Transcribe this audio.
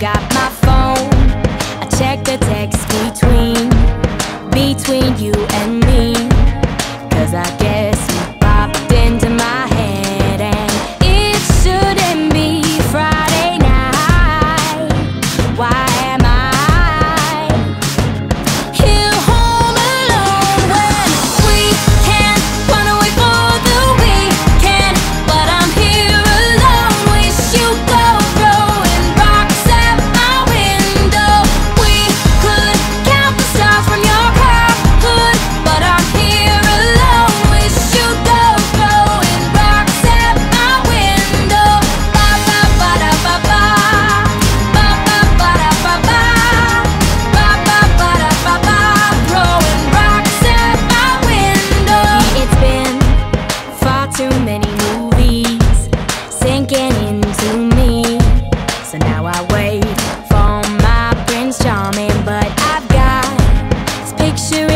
got my phone. I check the text between Between you and me. Cause I get charming, but I've got this picture